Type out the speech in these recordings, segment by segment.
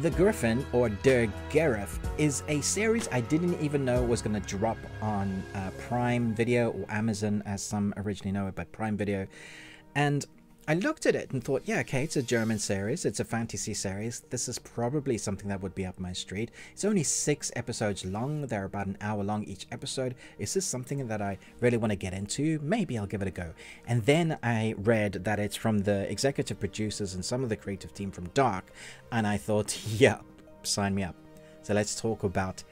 The Gryphon, or Der Greif, is a series I didn't even know was going to drop on uh, Prime Video or Amazon, as some originally know it, but Prime Video. And I looked at it and thought, yeah, okay, it's a German series, it's a fantasy series. This is probably something that would be up my street. It's only six episodes long, they're about an hour long each episode. Is this something that I really want to get into? Maybe I'll give it a go. And then I read that it's from the executive producers and some of the creative team from Dark, and I thought, yeah, sign me up. So let's talk about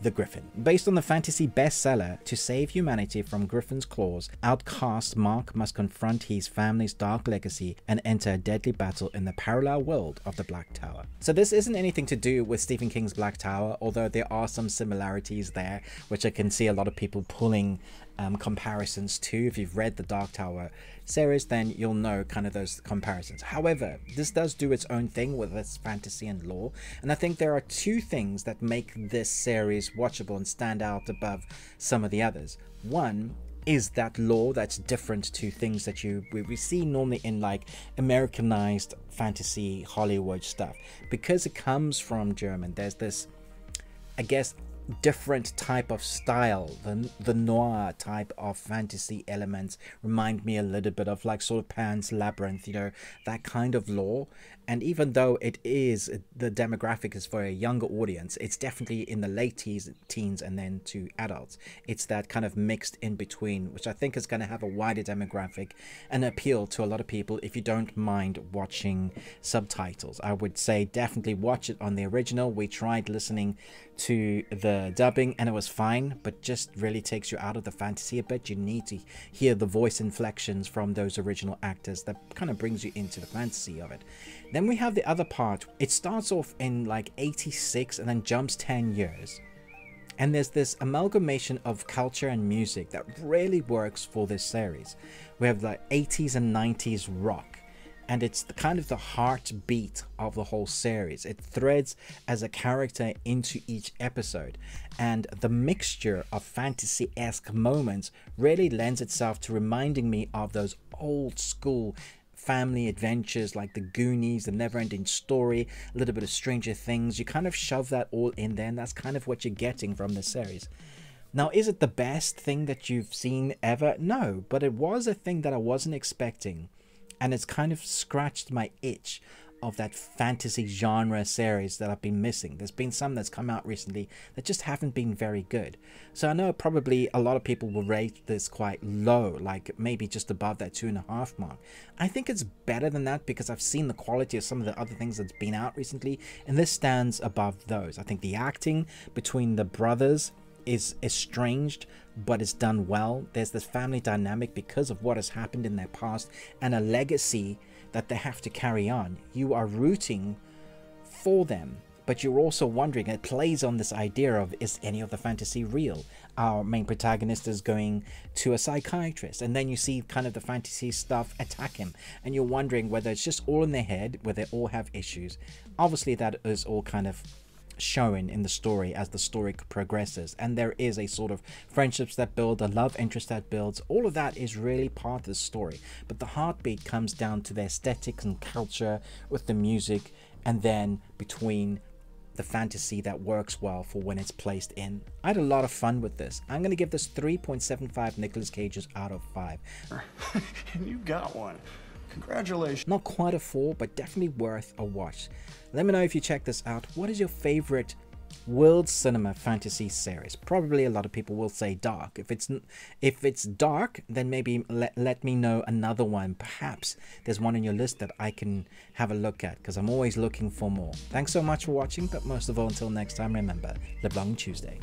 the Gryphon. Based on the fantasy bestseller To Save Humanity from Gryphon's Claws, outcast Mark must confront his family's dark legacy and enter a deadly battle in the parallel world of the Black Tower. So this isn't anything to do with Stephen King's Black Tower, although there are some similarities there, which I can see a lot of people pulling um, comparisons to. If you've read the Dark Tower series, then you'll know kind of those comparisons. However, this does do its own thing with its fantasy and lore, and I think there are two things that make this series watchable and stand out above some of the others. One is that lore that's different to things that you we, we see normally in like Americanized fantasy Hollywood stuff because it comes from German. There's this, I guess, different type of style. The, the noir type of fantasy elements remind me a little bit of like sort of pan's labyrinth you know that kind of lore. And even though it is the demographic is for a younger audience it's definitely in the late teens, teens and then to adults. It's that kind of mixed in between which i think is going to have a wider demographic and appeal to a lot of people if you don't mind watching subtitles. I would say definitely watch it on the original. We tried listening to the dubbing and it was fine but just really takes you out of the fantasy a bit you need to hear the voice inflections from those original actors that kind of brings you into the fantasy of it then we have the other part. It starts off in like 86 and then jumps 10 years. And there's this amalgamation of culture and music that really works for this series. We have like 80s and 90s rock. And it's the kind of the heartbeat of the whole series. It threads as a character into each episode. And the mixture of fantasy esque moments really lends itself to reminding me of those old school family adventures like the Goonies, the Never Ending Story, a little bit of Stranger Things. You kind of shove that all in there, and that's kind of what you're getting from the series. Now, is it the best thing that you've seen ever? No, but it was a thing that I wasn't expecting, and it's kind of scratched my itch of that fantasy genre series that I've been missing. There's been some that's come out recently that just haven't been very good. So I know probably a lot of people will rate this quite low, like maybe just above that two and a half mark. I think it's better than that because I've seen the quality of some of the other things that's been out recently, and this stands above those. I think the acting between the brothers is estranged but it's done well there's this family dynamic because of what has happened in their past and a legacy that they have to carry on. You are rooting for them, but you're also wondering, it plays on this idea of is any of the fantasy real? Our main protagonist is going to a psychiatrist, and then you see kind of the fantasy stuff attack him, and you're wondering whether it's just all in their head, where they all have issues. Obviously, that is all kind of shown in the story as the story progresses and there is a sort of friendships that build a love interest that builds all of that is really part of the story but the heartbeat comes down to the aesthetics and culture with the music and then between the fantasy that works well for when it's placed in. I had a lot of fun with this. I'm going to give this 3.75 Nicolas Cages out of 5. and you got one. Congratulations. Not quite a 4, but definitely worth a watch. Let me know if you check this out. What is your favorite world cinema fantasy series? Probably a lot of people will say dark. If it's if it's dark, then maybe let, let me know another one. Perhaps there's one on your list that I can have a look at because I'm always looking for more. Thanks so much for watching, but most of all, until next time, remember, long Tuesday.